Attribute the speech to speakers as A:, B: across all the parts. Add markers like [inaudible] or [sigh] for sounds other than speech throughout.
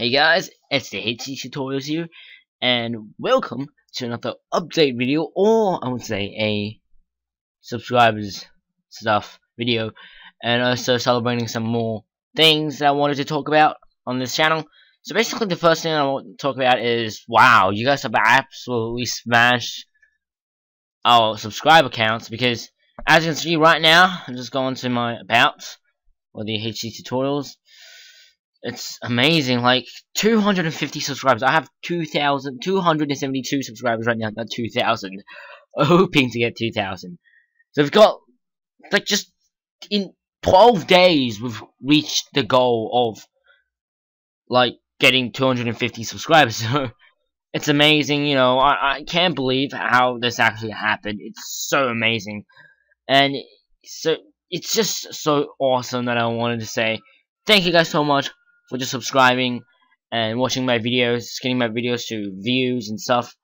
A: Hey guys, it's the HD Tutorials here, and welcome to another update video, or I would say a subscribers stuff video, and also celebrating some more things that I wanted to talk about on this channel. So basically the first thing I want to talk about is, wow, you guys have absolutely smashed our subscriber counts, because as you can see right now, I'm just going to my about, or the HD Tutorials, it's amazing. Like 250 subscribers. I have 2,000, 272 subscribers right now. Not 2,000. Hoping to get 2,000. So we've got like just in 12 days we've reached the goal of like getting 250 subscribers. [laughs] So it's amazing. You know, I I can't believe how this actually happened. It's so amazing, and so it's just so awesome that I wanted to say thank you guys so much for just subscribing and watching my videos, getting my videos to views and stuff.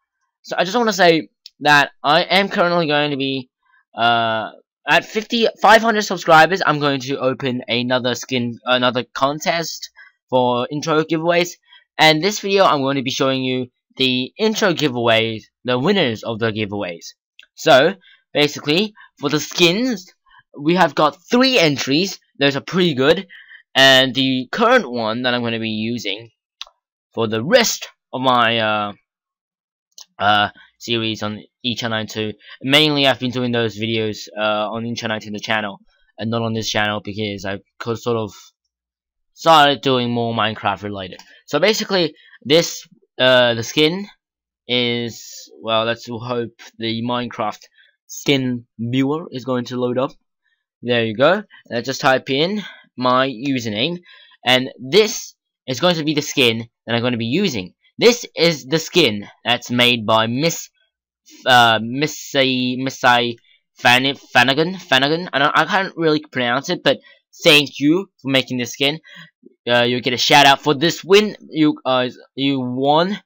A: So I just want to say that I am currently going to be uh, at 50, 500 subscribers. I'm going to open another skin, another contest for intro giveaways. And this video, I'm going to be showing you the intro giveaways, the winners of the giveaways. So basically, for the skins, we have got three entries. Those are pretty good. And the current one that I'm going to be using for the rest of my uh, uh, series on E92, mainly I've been doing those videos uh, on E92 the channel and not on this channel because I could sort of started doing more Minecraft related. So basically, this uh, the skin is well. Let's hope the Minecraft skin viewer is going to load up. There you go. Let's just type in my username and this is going to be the skin that I'm going to be using. This is the skin that's made by Miss uh, Missy Missy Fan Flanagin Flanagin. I don't, I can't really pronounce it, but thank you for making this skin. Uh, you get a shout out for this win. You uh you won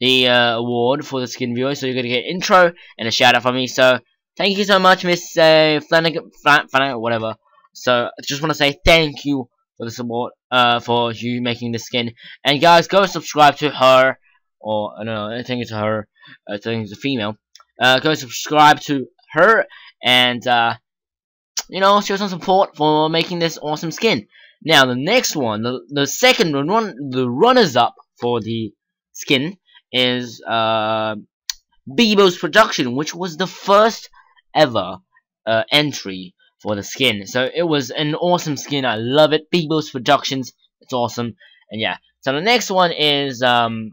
A: the uh, award for the skin viewer, so you're gonna get intro and a shout out from me. So thank you so much, Miss uh, Flanagin, Flanagin, whatever. So I just want to say thank you for the support, uh, for you making the skin. And guys, go subscribe to her, or I don't know, I think it's her, I think it's a female. Uh, go subscribe to her, and uh, you know, show some support for making this awesome skin. Now the next one, the the second one, the runners up for the skin is uh, Bebo's production, which was the first ever uh, entry for the skin. So it was an awesome skin. I love it. Bebo's Productions. It's awesome. And yeah. So the next one is um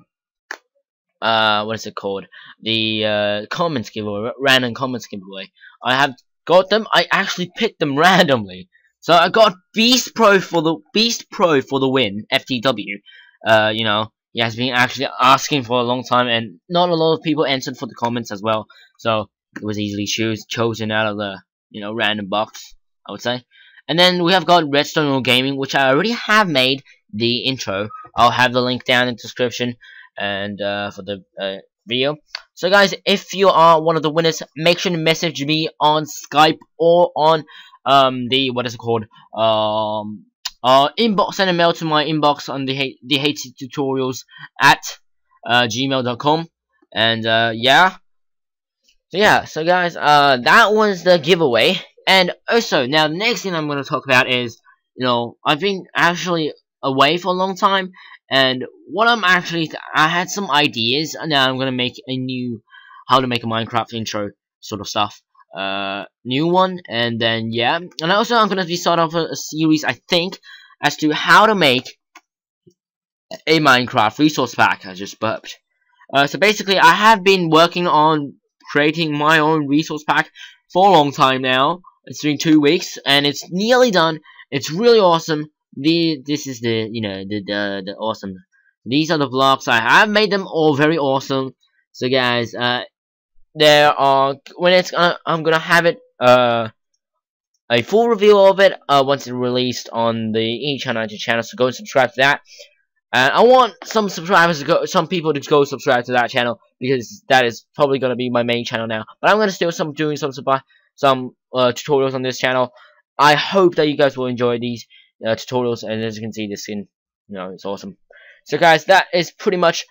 A: uh what is it called? The uh comments giveaway, random comments giveaway. I have got them. I actually picked them [laughs] randomly. So I got Beast Pro for the Beast Pro for the win. FTW. Uh, you know, he has been actually asking for a long time, and not a lot of people answered for the comments as well. So it was easily choose chosen out of the you know, random box, I would say. And then we have got Redstone Gaming, which I already have made the intro. I'll have the link down in the description and uh, for the uh, video. So guys, if you are one of the winners, make sure to message me on Skype or on um, the, what is it called, um, uh, inbox, send a mail to my inbox on the, the tutorials at uh, gmail.com. And uh, yeah, so yeah, so guys, uh, that was the giveaway. And also, now the next thing I'm going to talk about is, you know, I've been actually away for a long time, and what I'm actually, I had some ideas, and now I'm going to make a new, how to make a Minecraft intro sort of stuff. Uh, new one, and then, yeah, and also I'm going to be start off a, a series, I think, as to how to make a Minecraft resource pack. I just burped. Uh, so basically, I have been working on creating my own resource pack for a long time now. It's been two weeks, and it's nearly done. It's really awesome. The this is the you know the the, the awesome. These are the blocks. I have made them all very awesome. So guys, uh, there are when it's gonna I'm gonna have it uh a full review of it uh once it's released on the E channel channel. So go and subscribe to that. And I want some subscribers to go, some people to go subscribe to that channel because that is probably going to be my main channel now. But I'm going to still some doing some some uh, tutorials on this channel. I hope that you guys will enjoy these uh, tutorials, and as you can see, this skin, you know, it's awesome. So guys, that is pretty much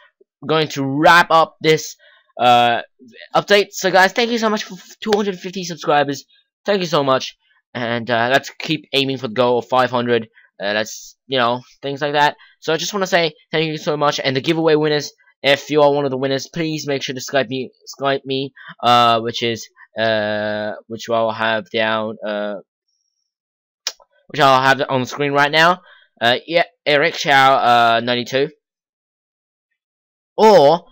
A: going to wrap up this uh, update. So guys, thank you so much for 250 subscribers. Thank you so much. And uh, let's keep aiming for the goal of 500. Uh, that's, you know, things like that. So I just want to say thank you so much. And the giveaway winners, if you are one of the winners, please make sure to Skype me, Skype me, uh, which is, uh, which I'll have down, uh, which I'll have on the screen right now. Uh, yeah, Eric Chow, uh, 92. Or,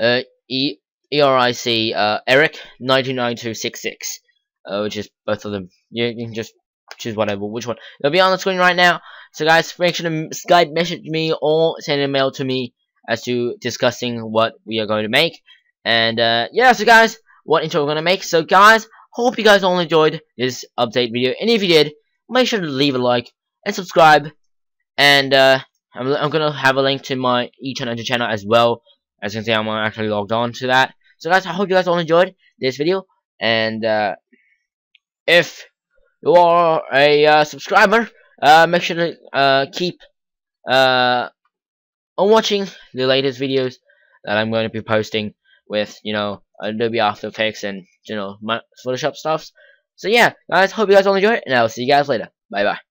A: uh, E ERIC, uh, Eric, 199266, uh, which is both of them. You, you can just choose whatever, which one. It'll be on the screen right now. So guys, make sure to Skype message me or send an email to me as to discussing what we are going to make. And, uh, yeah, so guys, what intro we're going to make. So guys, hope you guys all enjoyed this update video. And if you did, make sure to leave a like and subscribe. And, uh, I'm, I'm going to have a link to my E10 channel as well. As you can see, I'm actually logged on to that. So guys, I hope you guys all enjoyed this video. And, uh, if you are a uh, subscriber, uh, make sure to uh, keep uh, on watching the latest videos that I'm going to be posting with, you know, Adobe After Effects and, you know, Photoshop stuffs. So yeah, guys, hope you guys all enjoy it, and I'll see you guys later. Bye bye.